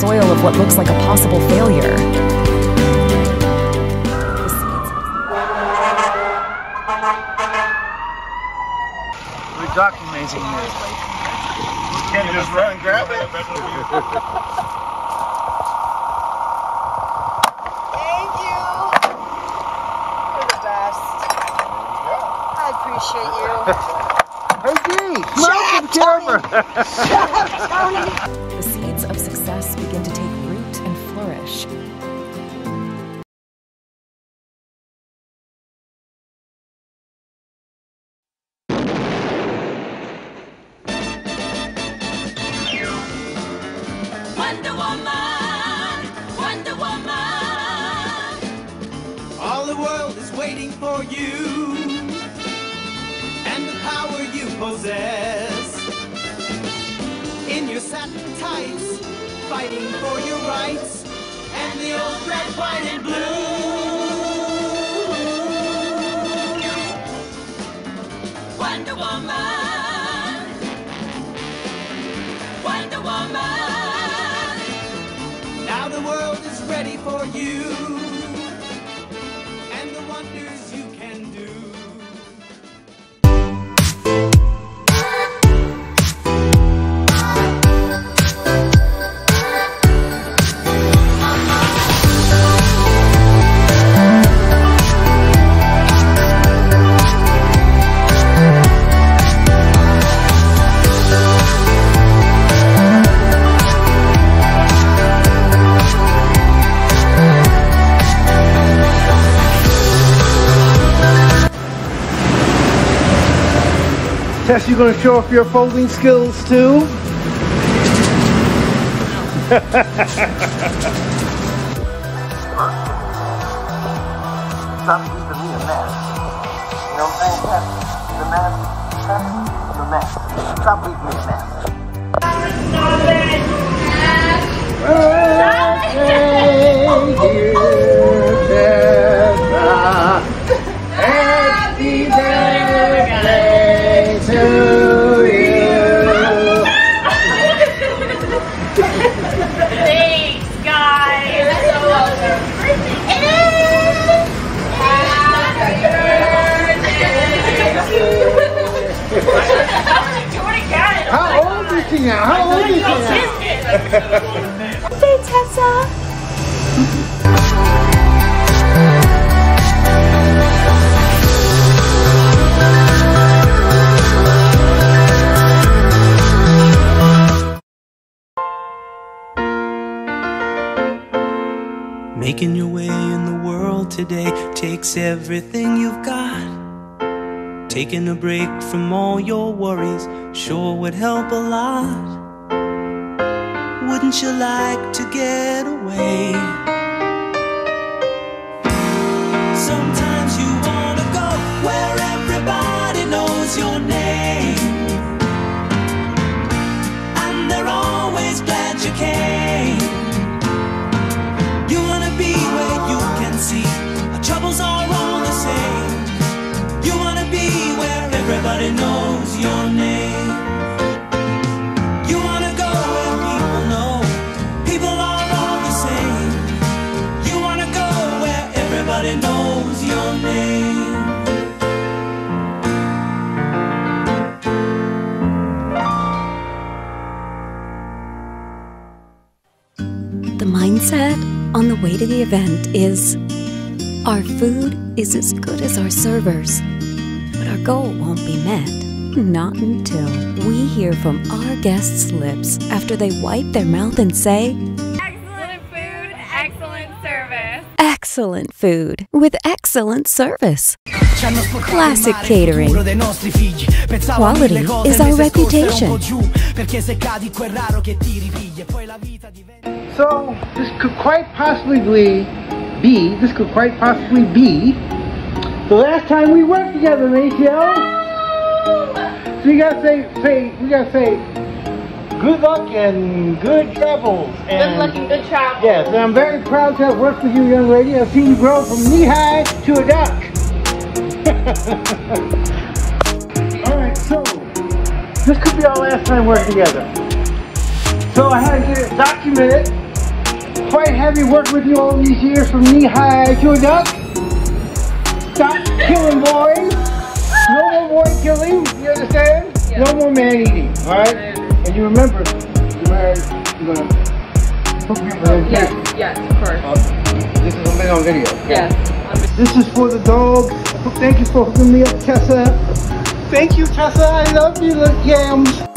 soil of what looks like a possible failure. We're documenting this. Can you just run and grab it? Thank you. You're the best. I appreciate you. Hey, Dee, smile for the camera. The seeds of world is waiting for you and the power you possess. In your satin tights, fighting for your rights and the old red, white, and blue. Wonder Woman. Wonder Woman. Now the world is ready for you Tess, you gonna show off your folding skills too? Stop keeping me a mess. You know what I'm saying, Tess? The mess, Tess, the mess. Stop leaving me a mess. Happy she now? How old is she now? Hey, Tessa. Making your way in the world today takes everything you've got. Taking a break from all your worries sure would help a lot. Wouldn't you like to get away? Sometimes you wanna go where everybody knows your name. And they're always glad you came. On the way to the event is our food is as good as our servers, goal won't be met. Not until we hear from our guests' lips after they wipe their mouth and say, Excellent food, excellent service. Excellent food with excellent service. Classic catering. Quality is our reputation. So this could quite possibly be, this could quite possibly be the last time we worked together, Maceo. So you gotta say, say, we gotta say, good luck and good travels. And Good luck and good travel. Yes, and I'm very proud to have worked with you, young lady. I've seen you grow from knee high to a duck. All right, so this could be our last time working together. So I had to get it documented quite heavy work with you all these years from knee high to a duck. Stop killing boys. No more boy killing. You understand? No more man eating. All right. And you remember, you're gonna hook me with Yes, kids. yes, of course. Uh, this is a on video. Yes. This is for the dog. Thank you for hooking me up, Tessa. Thank you, Tessa. I love you, little yams.